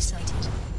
sighted.